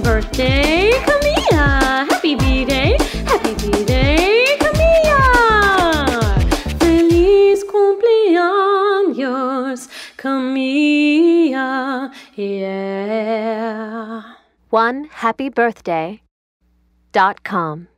Birthday, Camilla! Happy B-Day! Happy B-Day, Camilla! Feliz cumpleaños, Camilla! Yeah! One happy birthday dot com.